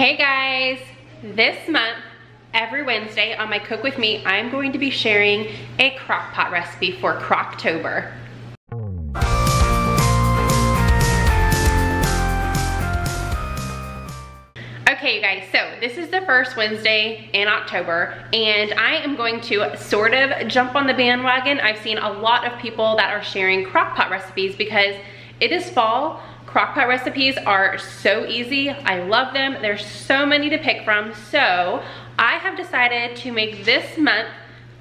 Hey guys, this month, every Wednesday on my Cook With Me, I'm going to be sharing a crock pot recipe for Crocktober. Okay, you guys, so this is the first Wednesday in October, and I am going to sort of jump on the bandwagon. I've seen a lot of people that are sharing crock pot recipes because it is fall, Crockpot recipes are so easy. I love them. There's so many to pick from. So I have decided to make this month,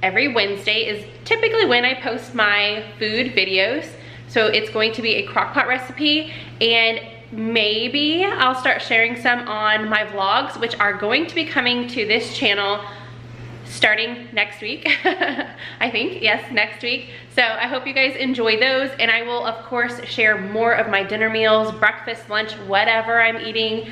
every Wednesday is typically when I post my food videos. So it's going to be a crockpot recipe and maybe I'll start sharing some on my vlogs, which are going to be coming to this channel starting next week, I think, yes, next week. So I hope you guys enjoy those and I will of course share more of my dinner meals, breakfast, lunch, whatever I'm eating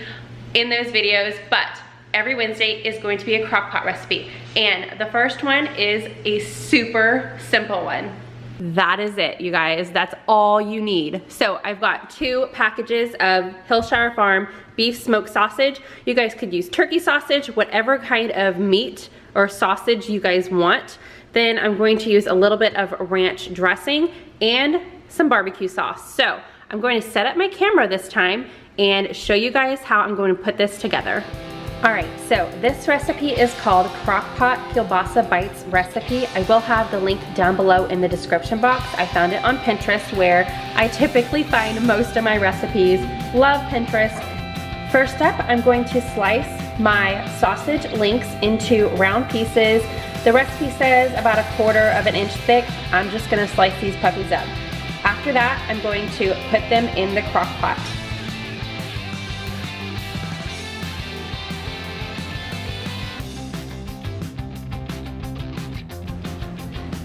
in those videos, but every Wednesday is going to be a crock pot recipe. And the first one is a super simple one. That is it, you guys. That's all you need. So I've got two packages of Hillshire Farm beef smoked sausage. You guys could use turkey sausage, whatever kind of meat or sausage you guys want. Then I'm going to use a little bit of ranch dressing and some barbecue sauce. So I'm going to set up my camera this time and show you guys how I'm going to put this together. All right, so this recipe is called Crockpot Kielbasa Bites recipe. I will have the link down below in the description box. I found it on Pinterest where I typically find most of my recipes. Love Pinterest. First up, I'm going to slice my sausage links into round pieces. The recipe says about a quarter of an inch thick. I'm just gonna slice these puppies up. After that, I'm going to put them in the crock pot.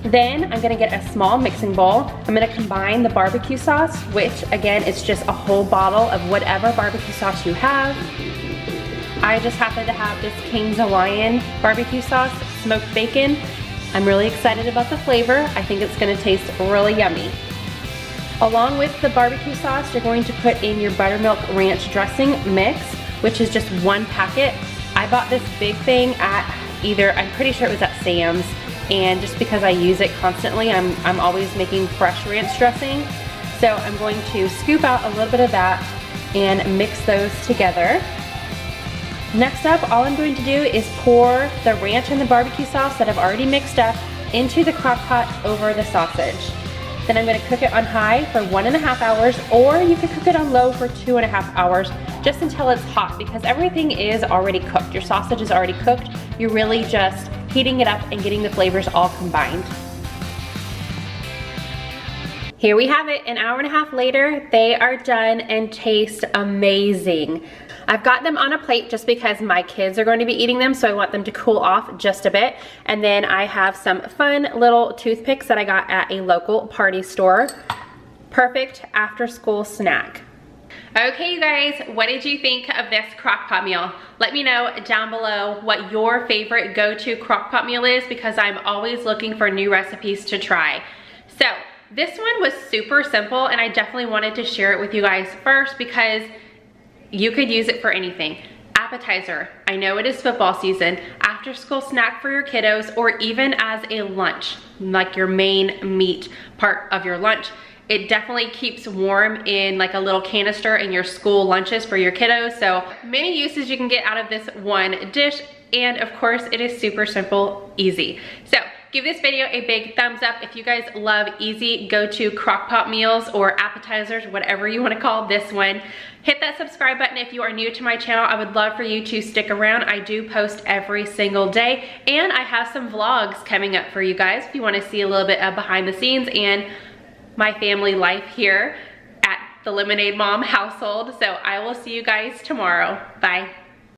Then I'm gonna get a small mixing bowl. I'm gonna combine the barbecue sauce, which again is just a whole bottle of whatever barbecue sauce you have. I just happen to have this King's Hawaiian barbecue sauce, smoked bacon. I'm really excited about the flavor. I think it's gonna taste really yummy. Along with the barbecue sauce, you're going to put in your buttermilk ranch dressing mix, which is just one packet. I bought this big thing at either, I'm pretty sure it was at Sam's, and just because I use it constantly, I'm, I'm always making fresh ranch dressing. So I'm going to scoop out a little bit of that and mix those together. Next up, all I'm going to do is pour the ranch and the barbecue sauce that I've already mixed up into the crock pot over the sausage. Then I'm gonna cook it on high for one and a half hours, or you can cook it on low for two and a half hours, just until it's hot, because everything is already cooked. Your sausage is already cooked. You're really just heating it up and getting the flavors all combined. Here we have it, an hour and a half later, they are done and taste amazing. I've got them on a plate just because my kids are going to be eating them, so I want them to cool off just a bit. And then I have some fun little toothpicks that I got at a local party store. Perfect after school snack. Okay, you guys, what did you think of this crock pot meal? Let me know down below what your favorite go-to crock pot meal is because I'm always looking for new recipes to try. So, this one was super simple and I definitely wanted to share it with you guys first because you could use it for anything. Appetizer, I know it is football season, after school snack for your kiddos, or even as a lunch, like your main meat part of your lunch. It definitely keeps warm in like a little canister in your school lunches for your kiddos. So many uses you can get out of this one dish. And of course, it is super simple, easy. So Give this video a big thumbs up if you guys love easy go-to crockpot meals or appetizers, whatever you wanna call this one. Hit that subscribe button if you are new to my channel. I would love for you to stick around. I do post every single day and I have some vlogs coming up for you guys if you wanna see a little bit of behind the scenes and my family life here at the Lemonade Mom household. So I will see you guys tomorrow. Bye.